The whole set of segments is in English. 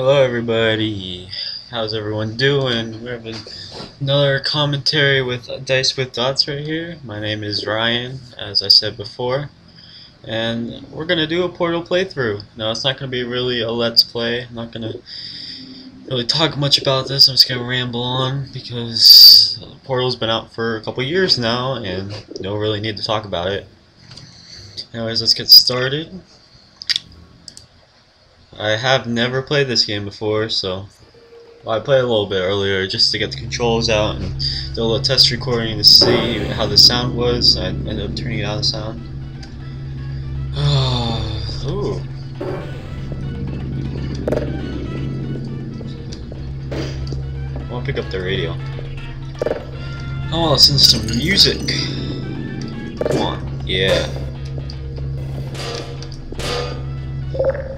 Hello everybody, how's everyone doing? We're having another commentary with Dice with Dots right here. My name is Ryan, as I said before, and we're going to do a Portal playthrough. Now it's not going to be really a let's play, I'm not going to really talk much about this, I'm just going to ramble on because Portal's been out for a couple years now and don't really need to talk about it. Anyways, let's get started. I have never played this game before, so well, I played a little bit earlier just to get the controls out and do a little test recording to see how the sound was. I ended up turning down the sound. Ooh. I want to pick up the radio. Oh, I want to listen to some music. Come on, yeah.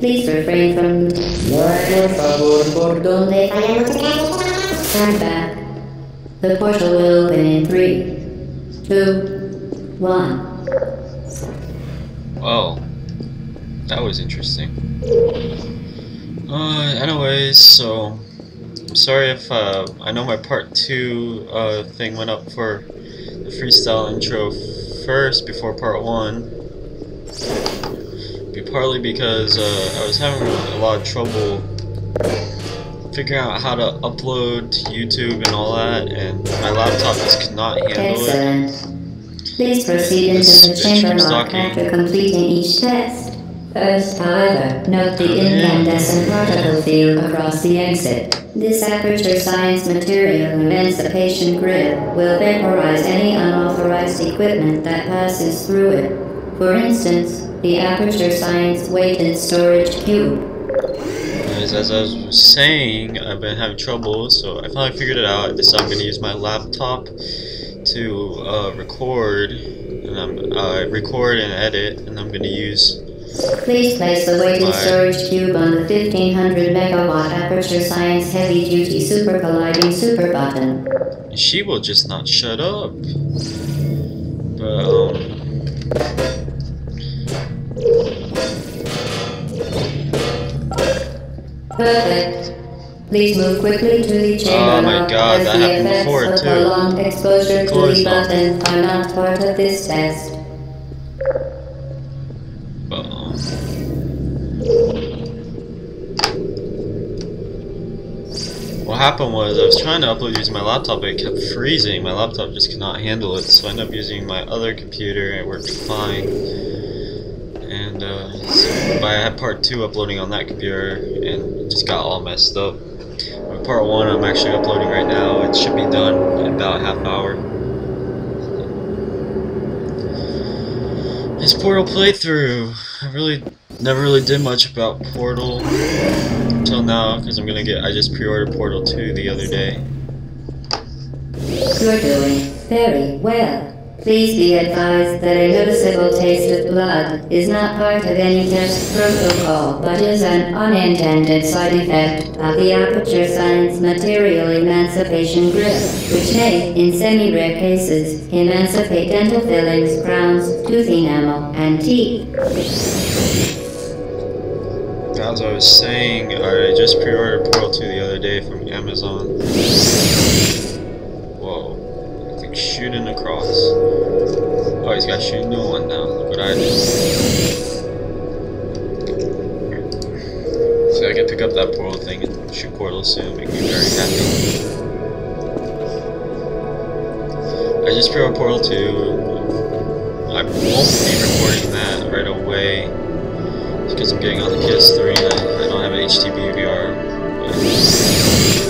Please refrain from por favor, por donde Stand back. The portal will open in three, two, one. Whoa. That was interesting. Uh, anyways, so I'm sorry if uh, I know my part two uh, thing went up for the freestyle intro first before part one partly because uh, I was having a lot of trouble figuring out how to upload to YouTube and all that, and my laptop just could not handle Excellent. it. Please proceed into the chamber lock after completing each test. First, however, note the incandescent particle field across the exit. This aperture science material emancipation grid will vaporize any unauthorized equipment that passes through it. For instance, the Aperture Science Weighted Storage Cube. As, as I was saying, I've been having trouble, so I finally figured it out. I decided I'm going to use my laptop to uh, record, and I'm uh, record and edit, and I'm going to use. Please place the weighted storage cube on the 1500 megawatt Aperture Science Heavy Duty Super Colliding Super button. She will just not shut up. But um. Perfect. Please move quickly to the chamber oh my God, that happened before, too. prolonged exposure to the Close button are not part of this test. What happened was I was trying to upload using my laptop, but it kept freezing. My laptop just could not handle it, so I ended up using my other computer, and it worked fine. And uh, so, but I had part two uploading on that computer, and just got all messed up. But part one I'm actually uploading right now. It should be done in about half hour. This Portal playthrough. I really never really did much about Portal until now because I'm gonna get. I just pre-ordered Portal 2 the other day. You're doing very well. Please be advised that a noticeable taste of blood is not part of any test protocol, but is an unintended side effect of the Aperture Science Material Emancipation Grid, which may, in semi-rare cases, emancipate dental fillings, crowns, tooth enamel, and teeth. As I was saying, I just pre-ordered Portal 2 the other day from Amazon. Think shooting across. Oh, he's got shooting new one now. Look what I did. So I can pick up that Portal thing and shoot Portal soon, make me very happy. I just pre-ordered Portal 2. I won't be recording that right away because I'm getting on the PS3 and I, don't have an HD PVR. What can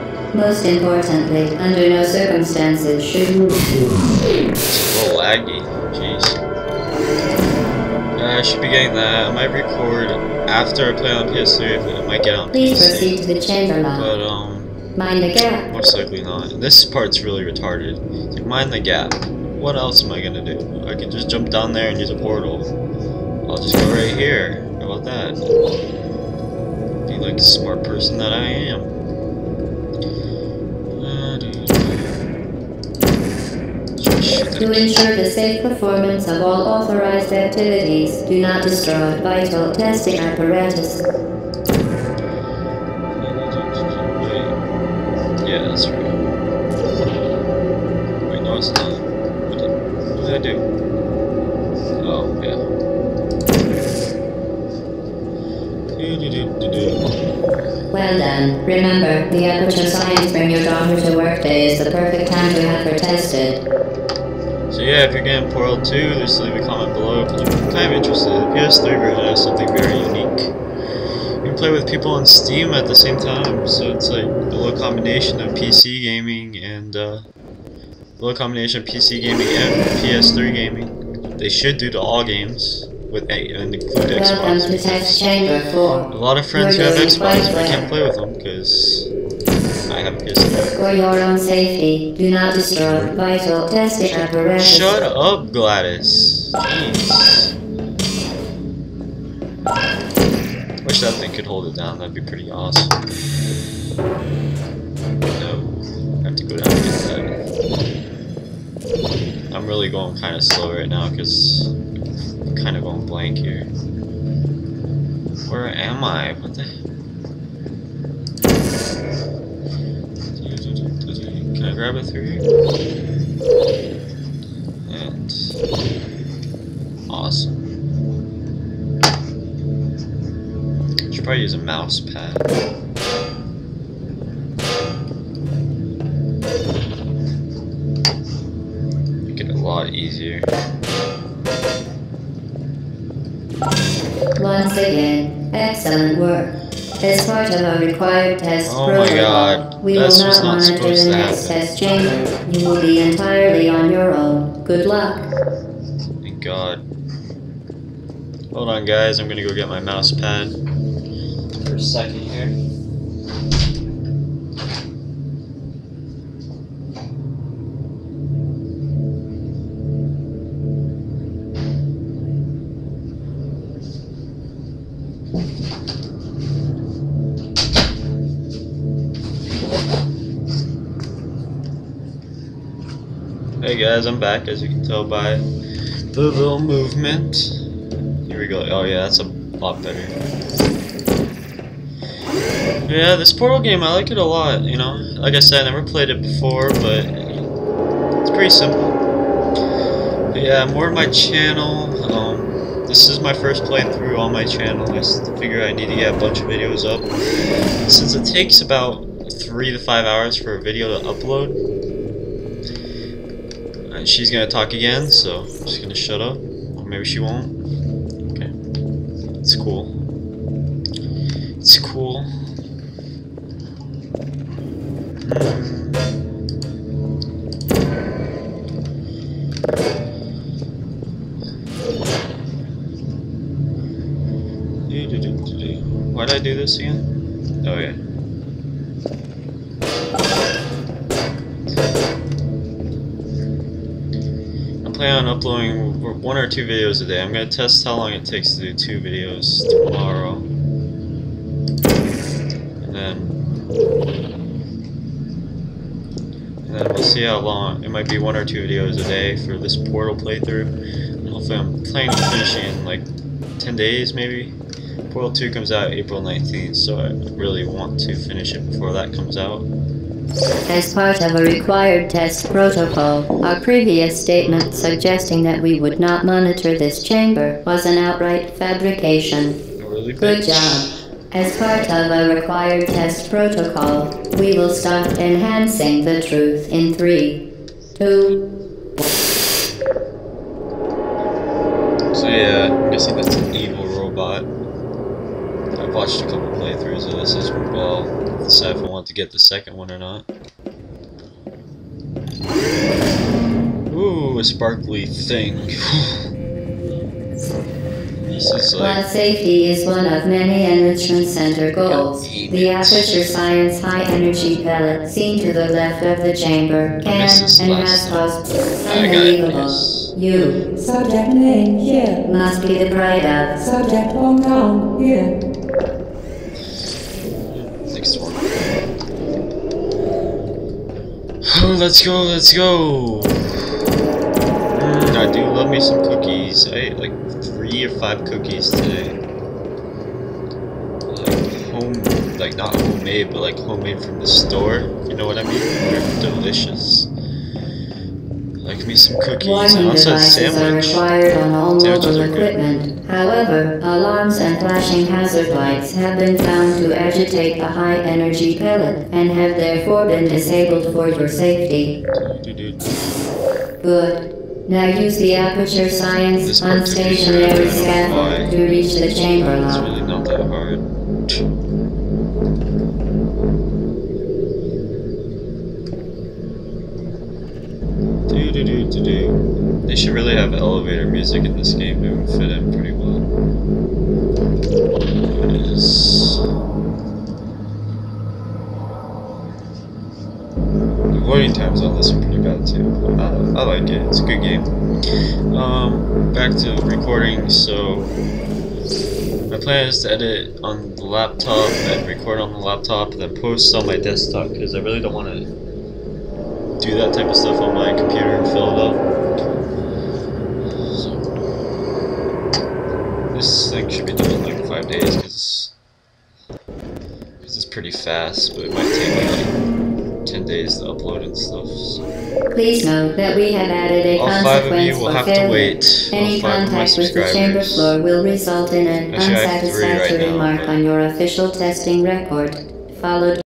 Most importantly, under no circumstances should you. It's a little laggy. Jeez. Uh, I should be getting that. I might record after I play on PS3. I might get on Please PC. proceed to the chamber. But um, Mind the gap. most likely not. This part's really retarded. Like, mind the gap. What else am I gonna do? I can just jump down there and use a portal. I'll just go right here. How about that? Be like a smart person that I am. To ensure the safe performance of all authorized activities, do not destroy vital testing apparatus. Yeah, that's right. Wait, no, it's not. What did, what did I do? Oh, yeah. Do-do-do-do-do. Well done. Remember, the Aperture Science Bring Your Daughter to Work Day is the perfect time to have her tested. So yeah, if you're getting Portal 2, just leave a comment below because I'm kind of interested. The PS3 version has something very unique. You can play with people on Steam at the same time, so it's like a little combination of PC gaming and uh, a little combination of PC gaming and PS3 gaming. They should do to all games with a, and include Xbox. A lot of friends who have Xbox, but I can't play with them because I have a PS3. For your own safety, do not destroy vital testing apparatus. Shut up, GLaDOS. Jeez. Wish that thing could hold it down. That'd be pretty awesome. No, I have to go down and get that. I'm really going kind of slow right now because I'm kind of going blank here. Where am I? What the? Grab it through here? And awesome. Should probably use a mouse pad. Make it a lot easier. Once again, excellent work. As part of our required test Oh my protocol, God, we this will not not monitor the to next test chamber. You will be entirely on your own. Good luck. Thank God. Hold on, guys. I'm gonna go get my mouse pad for a second here. Hey guys, I'm back as you can tell by the little movement. Here we go. Oh yeah, that's a lot better. Yeah, this Portal game, I like it a lot, you know. Like I said, I never played it before, but it's pretty simple. But yeah, more of my channel. Um, this is my first playthrough on my channel. I figure I need to get a bunch of videos up. Since it takes about three to five hours for a video to upload, and she's gonna talk again, so I'm just gonna shut up. Or maybe she won't. Okay. It's cool. It's cool. Hmm. Why did I do this again? Oh yeah. Plan on uploading one or two videos a day. I'm gonna test how long it takes to do two videos tomorrow. And then and then we'll see how long it might be one or two videos a day for this portal playthrough. Hopefully I'm planning on finishing in like ten days maybe. Portal 2 comes out April 19th, so I really want to finish it before that comes out. As part of a required test protocol, our previous statement suggesting that we would not monitor this chamber was an outright fabrication. Really Good job. As part of a required test protocol, we will start enhancing the truth in three, two, So yeah, I'm guessing that's an evil robot. I've watched a couple playthroughs of this as well. Decide if I want to get the second one or not. Ooh, a sparkly thing. this is While like safety is one of many Enrichment Center goals, the Aperture Science High Energy Pellet seen to the left of the chamber can and has caused I got it, unbelievable. yes. You Subject name here. must be the pride of. Subject hometown here. next one. Oh, let's go, let's go. Mm, I do love me some cookies. I ate like three or five cookies today. Like home, like not homemade, but like homemade from the store. You know what I mean? They're delicious. Like me some cookies. I Warning also had devices are sandwich. required on all Sandwiches mobile are good. equipment. However, alarms and flashing hazard lights have been found to agitate the high energy pellet and have therefore been disabled for your safety. Good. Now use the Aperture Science part took me forever, I unstationary scaffold to reach the chamber lock. really not that hard. Do do do do do. They should really have elevator music in this game. It would fit in pretty well. The loading times on this are pretty bad too. I, I like it. It's a good game. Um, back to recording. So my plan is to edit on the laptop and record on the laptop and then post on my desktop because I really don't want to do that type of stuff on my computer and fill it up. So, this thing should be done in like five days because it's pretty fast, but it might take me like 10 days to upload and stuff. So. Please note that we have added a All five of you consequence will for have to failure. wait. Any five of my contact with the chamber floor will result in an Actually, three right unsatisfactory now, mark but- on your official testing record, followed